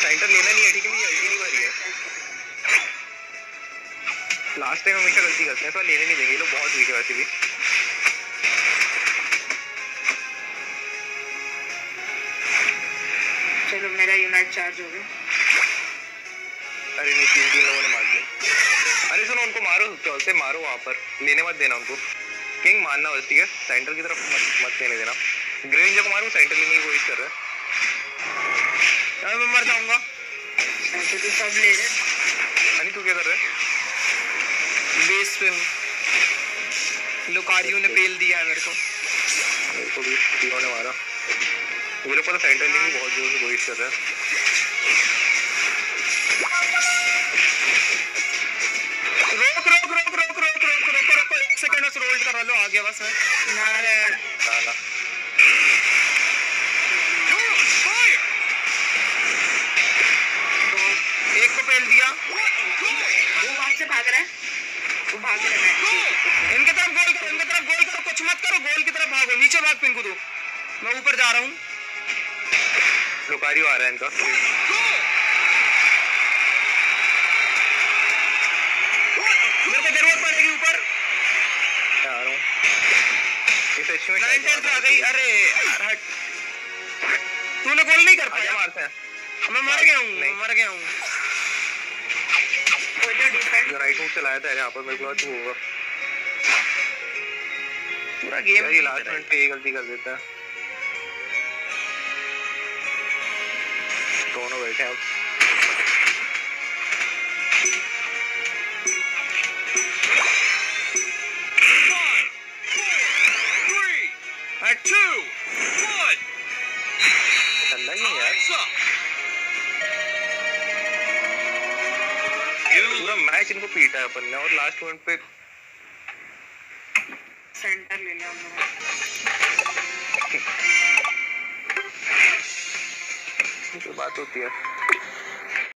Centre लेना नहीं है ठीक है मुझे अल्टी नहीं मारी है। लास्ट टाइम हमेशा गलती करते हैं इस बार लेने नहीं देंगे ये लोग बहुत वीक है वैसे भी। चलो मेरा यूनाइट चार्ज हो गया। अरे नहीं तीन तीन लोगों ने मार दिया। अरे सुनो उनको मारो बोलते हैं, मारो वहाँ पर। लेने मत देना उनको। किंग मारना बस ठीक है? सेंटर की तरफ़ मत मत लेने देना। ग्रेविंजर को मारो सेंटर लेने की कोशिश कर रहा है। मैं मर जाऊँगा। तो सब ले रहे अनी तू क्या कर रहा है? बेस पे हूँ। लुकारियो ने पेल दिया है मेरे को। मेरे को भी तीनों ने मारा। ये लोग पता सेंटर की बहुत ज़ोर से कोशिश कर रहा है। रोक रोक रोक रोक रोक रोक रोक रोक एक सेकंड बस रोल्ड करा लो आ गया बस। मैं ना ना एक को पेल दिया वो वहाँ से भाग रहा है वो भाग रहा है इनके तरफ़ गोल करो इनके तरफ़ गोल करो कुछ मत करो भागो नीचे भाग पिंकू तू मैं ऊपर जा रहा हूँ। लुकारियो आ रहा है इनका। मेरे को ज़रूरत पड़ेगी ऊपर। आ रहा हूँ। इस एच में आ गई। अरे हट। तूने गोल नहीं कर पाया। मारते हैं। मैं मर गया हूँ नहीं। मर गया हूँ। राइट मूव चलाया था यहाँ पर मेरे को होगा। पूरा गेम ये लास्ट मिनट पे ये गलती कर देता है। दोनों बैठे हैं अब। ही है पूरा मैच इनको पीटा है अपन ने और लास्ट मोमेंट पे सेंटर ले लिया हम बात होती है